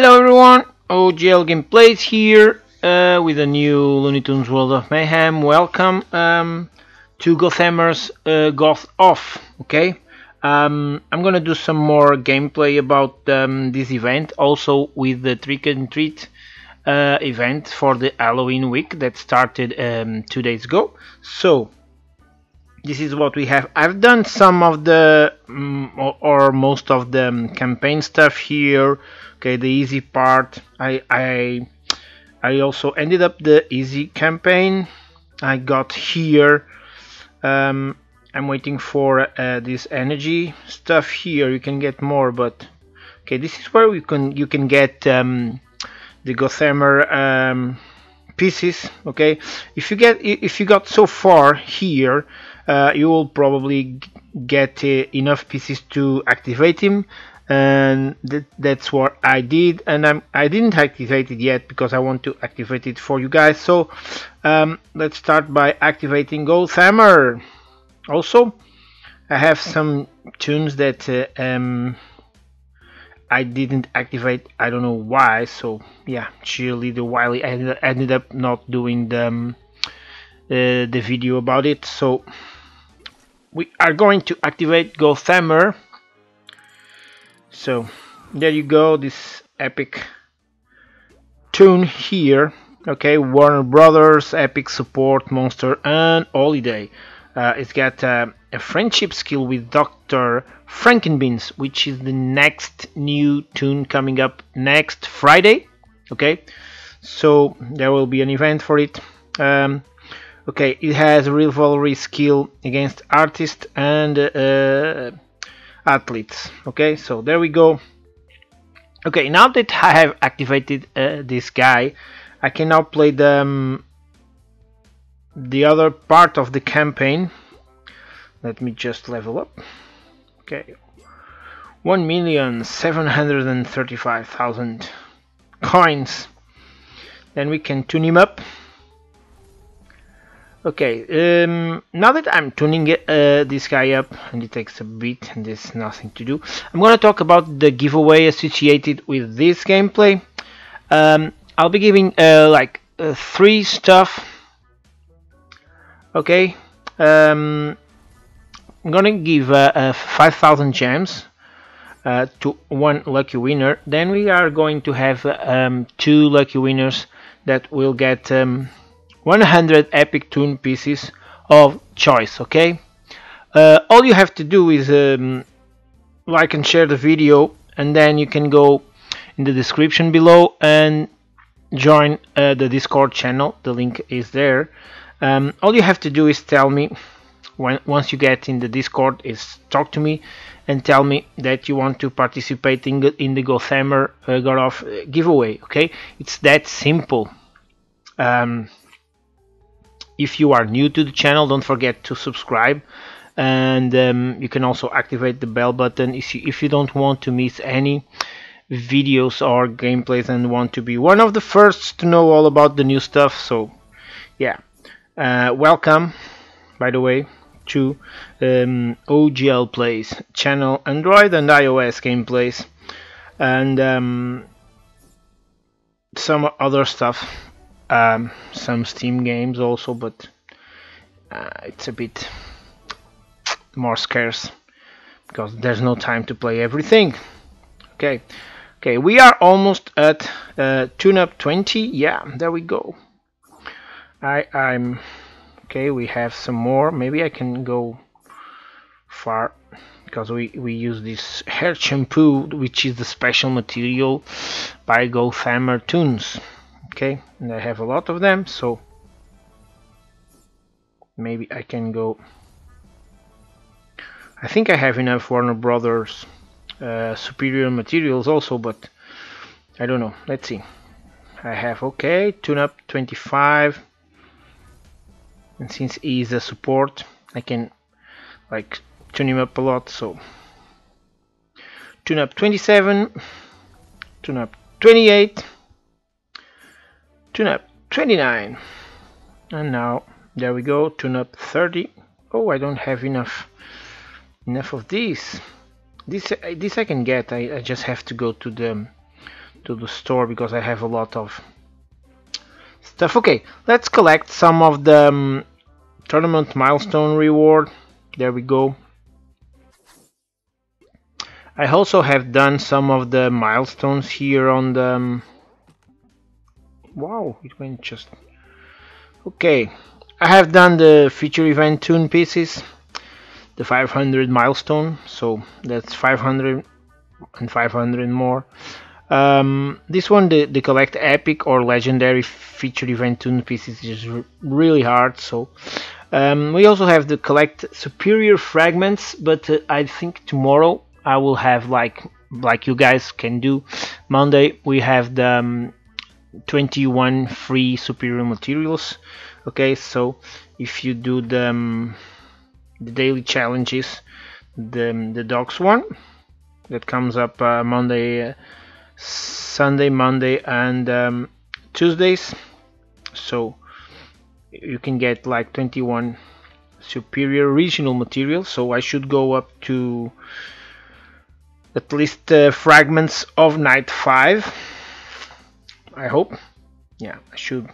Hello everyone, OGL Gameplays here uh, with a new Looney Tunes World of Mayhem. Welcome um, to Gothamers uh, Goth Off, okay? Um, I'm gonna do some more gameplay about um, this event, also with the Trick and Treat uh, event for the Halloween week that started um, two days ago. So, this is what we have. I've done some of the, um, or, most of the um, campaign stuff here. Okay, the easy part. I, I, I also ended up the easy campaign. I got here. Um, I'm waiting for uh, this energy stuff here. You can get more, but okay, this is where you can you can get um, the Gothamer um, pieces. Okay, if you get if you got so far here, uh, you will probably get uh, enough pieces to activate him and th that's what I did and I'm, I didn't activate it yet because I want to activate it for you guys. So um, let's start by activating Gothamer also I have some tunes that uh, um, I didn't activate I don't know why so yeah cheerleader Wiley I ended up not doing the, um, uh, the video about it. So we are going to activate Gothamer so there you go this epic tune here. Okay Warner Brothers epic support monster and holiday. Uh, it's got uh, a friendship skill with Dr. Frankenbeans which is the next new tune coming up next Friday. Okay so there will be an event for it. Um, okay it has rivalry skill against artists and uh, athletes. Okay so there we go. Okay now that I have activated uh, this guy I can now play the um, the other part of the campaign. Let me just level up. Okay. 1,735,000 coins. Then we can tune him up Okay, um, now that I'm tuning uh, this guy up, and it takes a bit and there's nothing to do, I'm to talk about the giveaway associated with this gameplay. Um, I'll be giving uh, like uh, three stuff. Okay, um, I'm to give uh, uh, 5,000 gems uh, to one lucky winner. Then we are going to have um, two lucky winners that will get um, 100 epic tune pieces of choice okay? Uh, all you have to do is um, like and share the video and then you can go in the description below and join uh, the discord channel. The link is there. Um, all you have to do is tell me when once you get in the discord is talk to me and tell me that you want to participate in, in the Gothamer uh, uh, giveaway okay? It's that simple. Um, if you are new to the channel don't forget to subscribe. And um, you can also activate the bell button if you, if you don't want to miss any videos or gameplays and want to be one of the first to know all about the new stuff. So yeah. Uh, welcome by the way to um, OGL Plays channel Android and iOS gameplays. And um, some other stuff um, some Steam games also, but uh, it's a bit more scarce because there's no time to play everything. Okay, okay, we are almost at uh, tune-up 20. Yeah, there we go. I I'm okay. We have some more. Maybe I can go far because we we use this hair shampoo, which is the special material by Gothamer Tunes okay and I have a lot of them so maybe I can go. I think I have enough Warner Brothers uh, superior materials also but I don't know. Let's see. I have okay tune up 25 and since he is a support I can like tune him up a lot so. Tune up 27 tune up 28 tune up 29 and now there we go tune up 30 oh I don't have enough enough of these this this I can get I, I just have to go to the to the store because I have a lot of stuff. Okay, let's collect some of the um, tournament milestone reward. There we go. I also have done some of the milestones here on the... Wow, it went just... Okay, I have done the feature event tune pieces, the 500 milestone, so that's 500 and 500 more. Um, this one, the, the collect epic or legendary feature event tune pieces is really hard, so um, we also have the collect superior fragments, but uh, I think tomorrow I will have like like you guys can do. Monday we have the um, 21 free superior materials. Okay, so if you do the, um, the daily challenges, the the dogs one that comes up uh, Monday, uh, Sunday, Monday, and um, Tuesdays. So you can get like 21 superior regional materials. So I should go up to at least uh, fragments of night 5 I hope. Yeah I should.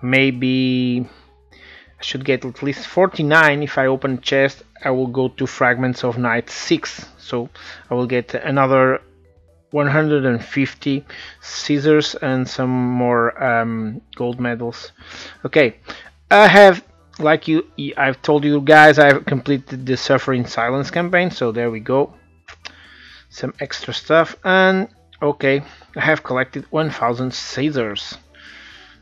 Maybe I should get at least 49 if I open chest I will go to fragments of night 6 so I will get another 150 scissors and some more um, gold medals. Okay I have like you I've told you guys I've completed the Suffering silence campaign. So there we go. Some extra stuff and okay I have collected 1000 scissors.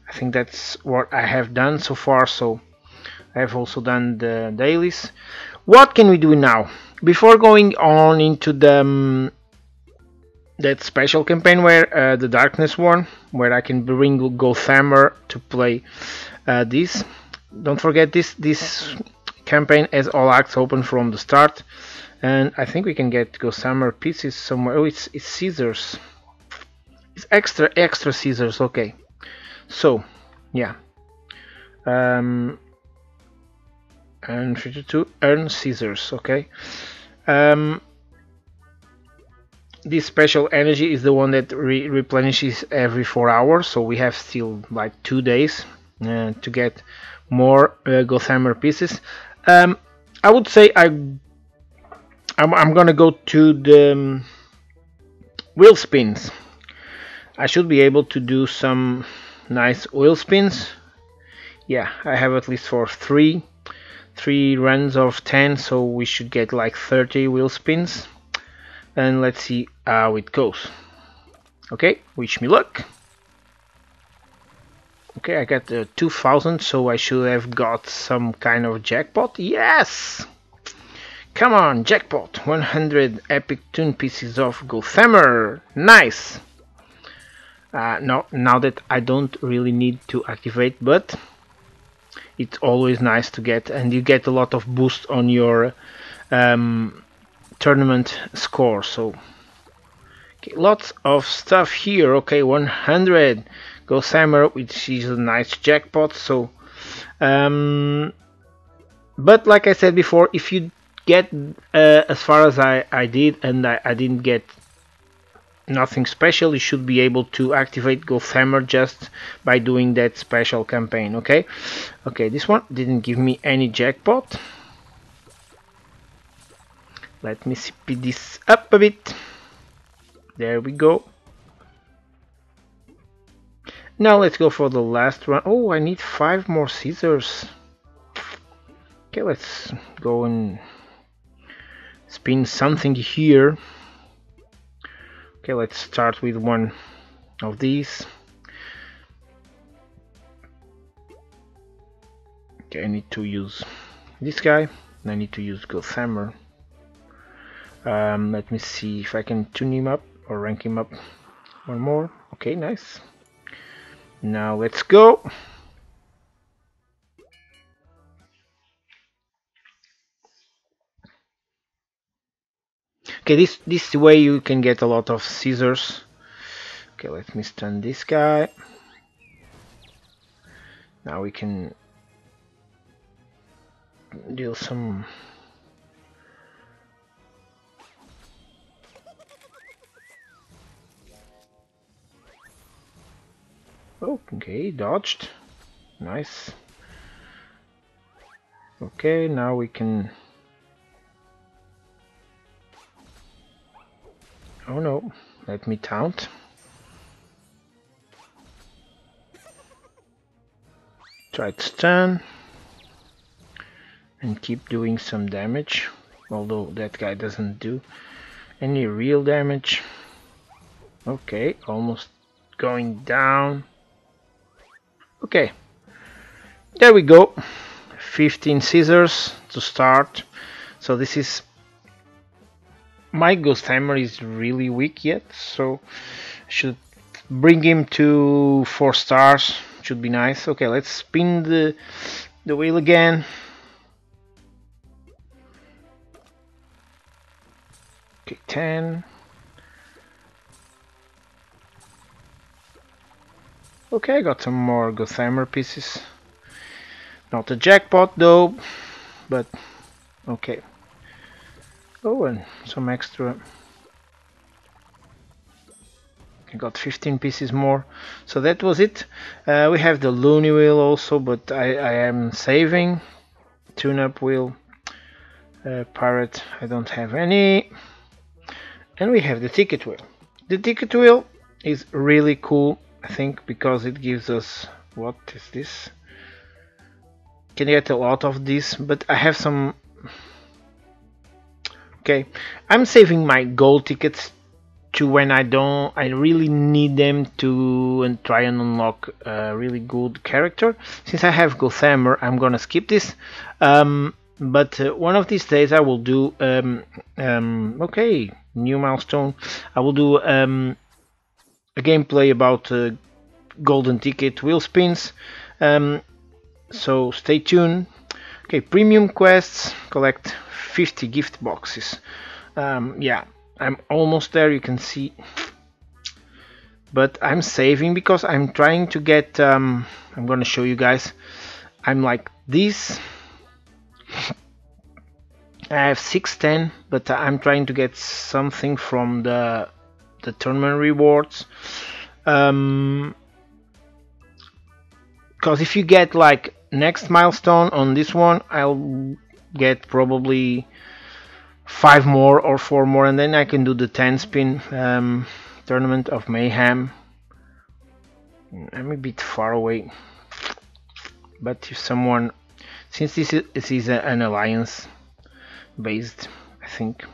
I think that's what I have done so far so I have also done the dailies. What can we do now? Before going on into the um, that special campaign where uh, the darkness one where I can bring Gothamer to play uh, this. Don't forget this this campaign has all acts open from the start and I think we can get Gossamer pieces somewhere. Oh, it's, it's scissors. It's extra, extra scissors. Okay. So, yeah. Um, and 52 earn scissors. Okay. Um, this special energy is the one that re replenishes every four hours. So we have still like two days uh, to get more uh, Gothamer pieces. Um, I would say I I'm, I'm gonna go to the um, wheel spins. I should be able to do some nice wheel spins. Yeah I have at least for three three runs of 10 so we should get like 30 wheel spins. And let's see how it goes. Okay wish me luck. Okay I got uh, 2000 so I should have got some kind of jackpot. Yes Come on, jackpot! 100 epic tune pieces of Gothamer! Nice! Uh, no, now that I don't really need to activate, but it's always nice to get, and you get a lot of boost on your um, tournament score. So, okay, lots of stuff here. Okay, 100 Gothamer, which is a nice jackpot. So, um, but like I said before, if you get uh, as far as I, I did and I, I didn't get nothing special you should be able to activate Gothamer just by doing that special campaign okay? Okay this one didn't give me any jackpot. Let me speed this up a bit. There we go. Now let's go for the last one. Oh, I need five more scissors. Okay let's go and spin something here. Okay let's start with one of these. Okay I need to use this guy I need to use Gothamer um, let me see if I can tune him up or rank him up one more. Okay nice. Now let's go okay this this way you can get a lot of scissors. Okay let me stun this guy. Now we can deal some okay dodged. Nice. Okay now we can oh no. Let me taunt try to stun. And keep doing some damage. Although that guy doesn't do any real damage. Okay almost going down. Okay. There we go. 15 scissors to start. So this is my Gothamer is really weak yet so should bring him to four stars should be nice. Okay let's spin the the wheel again. Okay 10 okay I got some more Gothamer pieces. Not a jackpot though but okay oh and some extra. I got 15 pieces more. So that was it. Uh, we have the loony wheel also but I, I am saving. Tune-up wheel uh, pirate I don't have any. And we have the ticket wheel. The ticket wheel is really cool I think because it gives us what is this? Can get a lot of this but I have some okay I'm saving my gold tickets to when I don't I really need them to and try and unlock a really good character. Since I have Gothamer I'm gonna skip this. Um, but uh, one of these days I will do um, um, okay new milestone. I will do um, a gameplay about uh, golden ticket wheel spins. Um, so stay tuned. Okay premium quests collect 50 gift boxes. Um, yeah I'm almost there you can see. But I'm saving because I'm trying to get um, I'm gonna show you guys. I'm like this. I have 610 but I'm trying to get something from the the tournament rewards. Um, because if you get like next milestone on this one I'll get probably five more or four more and then I can do the 10 spin um, tournament of mayhem. I'm a bit far away. But if someone since this is, this is an alliance based I think.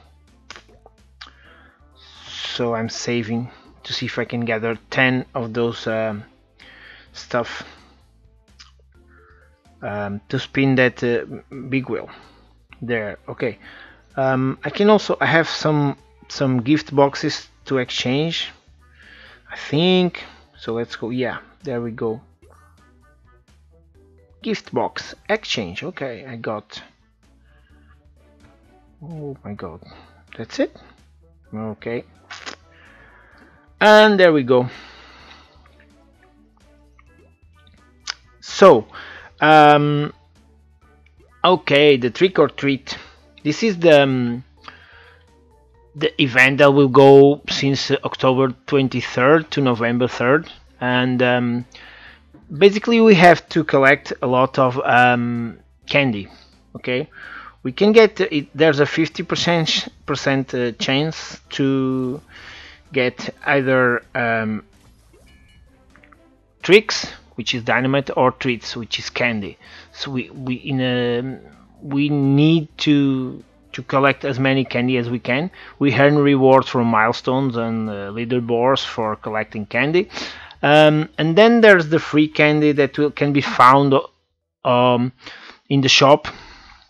So I'm saving to see if I can gather 10 of those um, stuff um, to spin that uh, big wheel. There okay. Um, I can also I have some some gift boxes to exchange I think. So let's go yeah there we go. Gift box exchange okay I got. Oh my god that's it? Okay. And there we go. So um, okay the trick or treat. This is the um, the event that will go since October 23rd to November 3rd and um, basically we have to collect a lot of um, candy okay? We can get it there's a 50% uh, chance to get either um, tricks which is dynamite or treats which is candy so we, we in a we need to to collect as many candy as we can we earn rewards from milestones and uh, leaderboards for collecting candy um, and then there's the free candy that will, can be found um, in the shop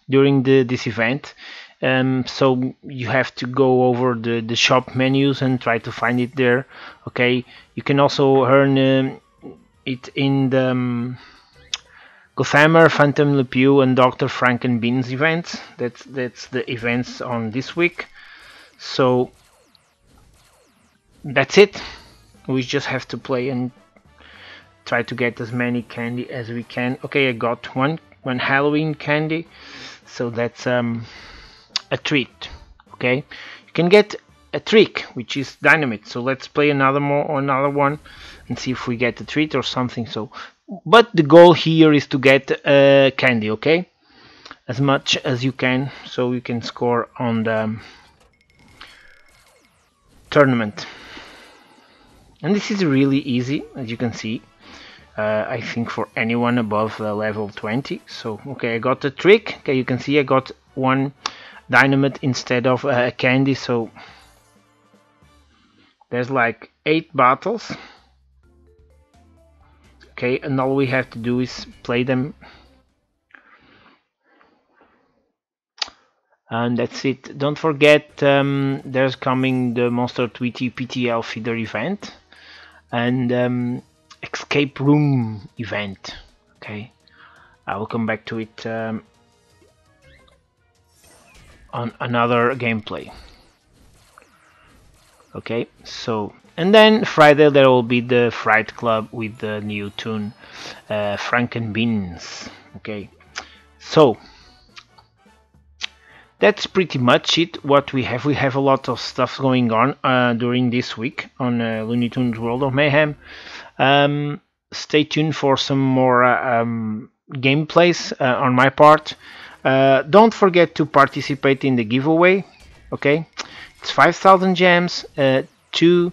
during the, this event. Um, so you have to go over the, the shop menus and try to find it there. Okay, you can also earn um, it in the um, Gothamer, Phantom Le Pew, and Dr. Frankenbeans events. That's that's the events on this week. So that's it. We just have to play and try to get as many candy as we can. Okay, I got one one Halloween candy, so that's um, a treat. Okay, you can get a trick, which is dynamite. So let's play another more another one and see if we get a treat or something. So, but the goal here is to get uh, candy, okay? As much as you can, so you can score on the tournament. And this is really easy, as you can see. Uh, I think for anyone above uh, level 20. So, okay, I got a trick. Okay, you can see I got one dynamite instead of uh, a candy. So, there's like eight battles. Okay, and all we have to do is play them. And that's it. Don't forget, um, there's coming the Monster Tweety PTL feeder event. And um, escape room event okay I will come back to it um, on another gameplay okay so and then Friday there will be the Fright Club with the new tune uh, Frankenbeans okay. So that's pretty much it. What we have we have a lot of stuff going on uh, during this week on uh, Looney Tunes World of Mayhem. Um, stay tuned for some more uh, um, gameplays uh, on my part. Uh, don't forget to participate in the giveaway. Okay, it's 5,000 gems, uh, two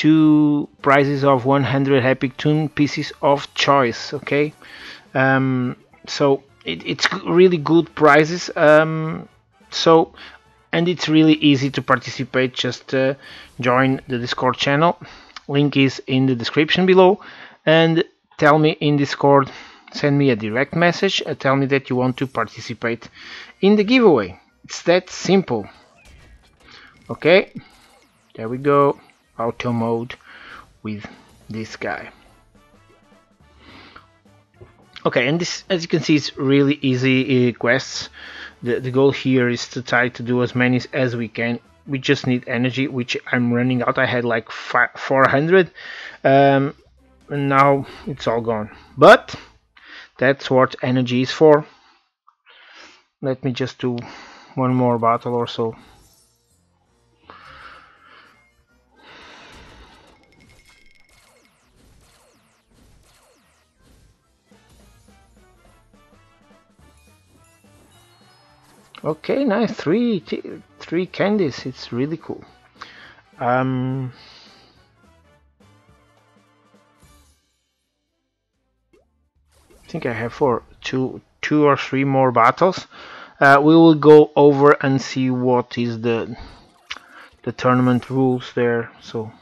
two prizes of 100 Epic Tune pieces of choice. Okay, um, so it, it's really good prizes. Um, so and it's really easy to participate. Just uh, join the Discord channel link is in the description below and tell me in discord send me a direct message and tell me that you want to participate in the giveaway it's that simple okay there we go auto mode with this guy. Okay and this as you can see it's really easy uh, quests. The, the goal here is to try to do as many as we can. We just need energy which I'm running out. I had like 400 um, and now it's all gone. But that's what energy is for. Let me just do one more battle or so Okay, nice. Three, three candies. It's really cool. Um, I think I have for two, two or three more battles. Uh, we will go over and see what is the the tournament rules there. So.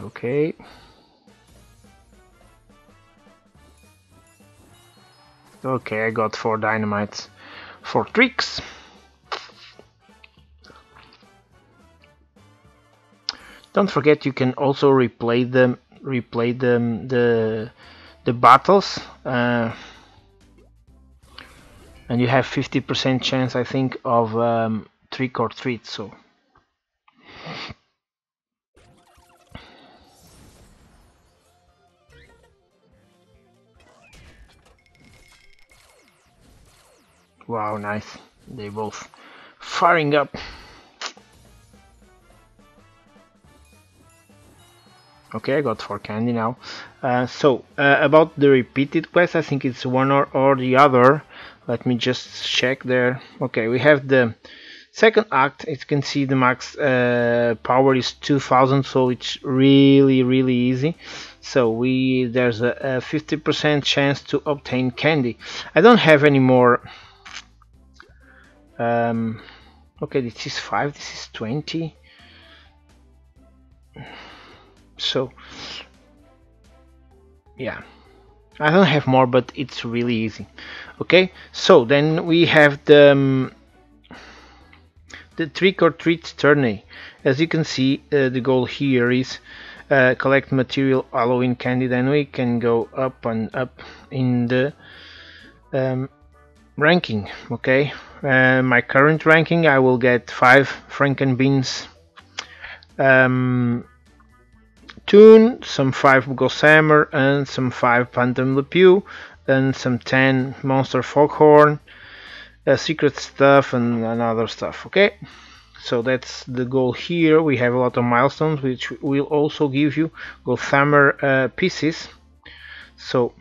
Okay. Okay, I got four dynamites Four tricks. Don't forget you can also replay them replay them the the battles uh, and you have 50% chance I think of um, trick or treat so Wow, nice. They both firing up. Okay, I got 4 candy now. Uh, so, uh, about the repeated quest, I think it's one or, or the other. Let me just check there. Okay, we have the second act. As you can see, the max uh, power is 2000, so it's really, really easy. So we there's a 50% chance to obtain candy. I don't have any more um, okay this is 5 this is 20 so yeah. I don't have more but it's really easy. Okay so then we have the um, the trick or treat tourney. As you can see uh, the goal here is uh, collect material Halloween candy then we can go up and up in the um, ranking okay uh, my current ranking I will get 5 Frankenbeans um, some 5 Gossamer and some 5 Phantom Le Pew, then some 10 Monster Foghorn uh, secret stuff and, and other stuff okay? So that's the goal here. We have a lot of milestones which will also give you Gothamer uh, pieces. So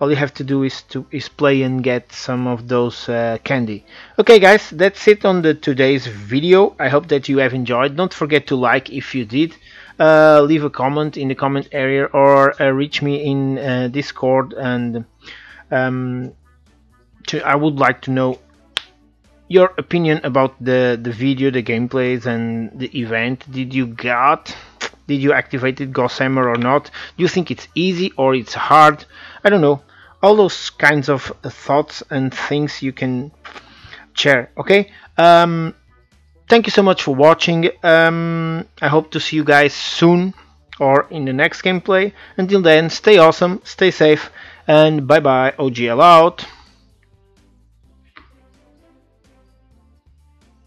all you have to do is to is play and get some of those uh, candy. Okay guys that's it on the today's video. I hope that you have enjoyed. Don't forget to like if you did. Uh, leave a comment in the comment area or uh, reach me in uh, discord and um, to, I would like to know your opinion about the the video the gameplays and the event. Did you got did you activate it Gossamer or not? Do you think it's easy or it's hard I don't know. All those kinds of thoughts and things you can share okay? Um, thank you so much for watching. Um, I hope to see you guys soon or in the next gameplay. Until then stay awesome stay safe and bye bye OGL out